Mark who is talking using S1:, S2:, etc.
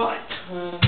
S1: Right.